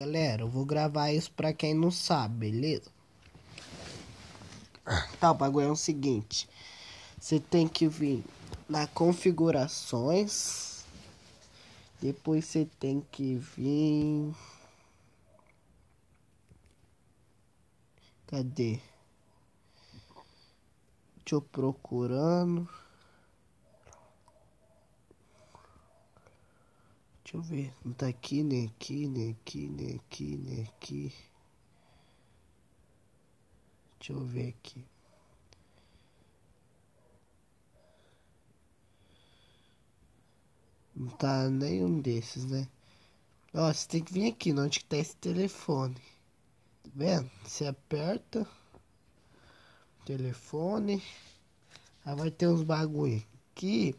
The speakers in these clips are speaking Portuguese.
Galera, eu vou gravar isso pra quem não sabe, beleza? Tá, o bagulho é o seguinte. Você tem que vir na configurações. Depois você tem que vir... Cadê? Deixa eu procurando. Deixa eu ver. Não tá aqui, nem aqui, nem aqui, nem aqui, nem aqui. Deixa eu ver aqui. Não tá nenhum desses, né? Ó, você tem que vir aqui, onde que tá esse telefone. Tá vendo? Você aperta. Telefone. Aí vai ter uns bagulho aqui.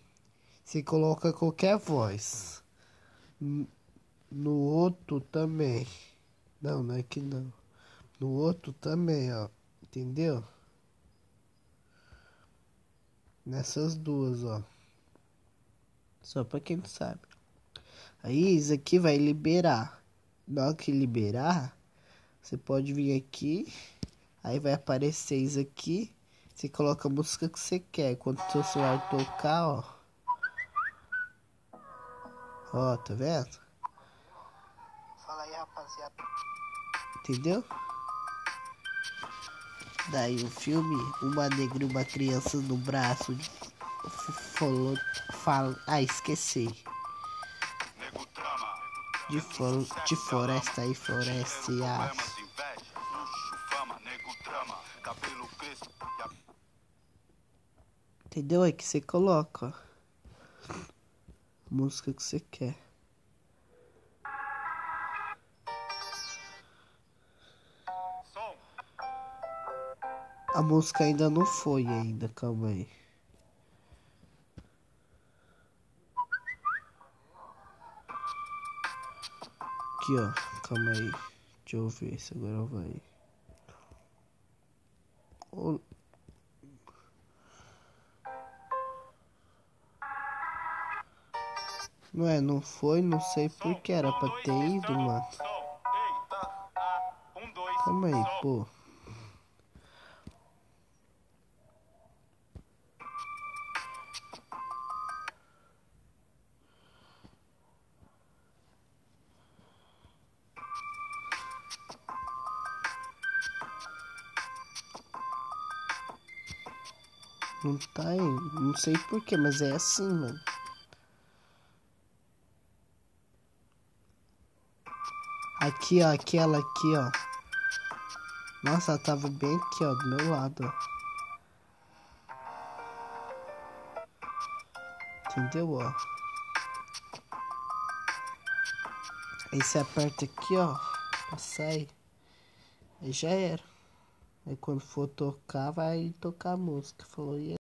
Você coloca qualquer voz. No outro também. Não, não é que não. No outro também, ó. Entendeu? Nessas duas, ó. Só pra quem não sabe. Aí isso aqui vai liberar. Na hora que liberar, você pode vir aqui. Aí vai aparecer isso aqui. Você coloca a música que você quer. Quando o seu celular tocar, ó. Ó, tá vendo? Fala aí, rapaziada. Entendeu? Daí o filme, uma negra e uma criança no braço falou, fala, ah, esqueci. De, for, de floresta e floresta e aço. Entendeu? É que você coloca música que você quer. A música ainda não foi ainda, calma aí. Aqui, ó, calma aí. Deixa eu ver se agora vai. Não é, não foi, não sei porque era pra ter ido, mano. Calma aí, pô. Não tá aí, não sei porquê, mas é assim, mano. Aqui, ó, aquela aqui, ó. Nossa, ela tava bem aqui, ó, do meu lado, ó. Entendeu, ó? Aí você aperta aqui, ó, pra sair. Aí já era. Aí quando for tocar, vai tocar a música. Falou, e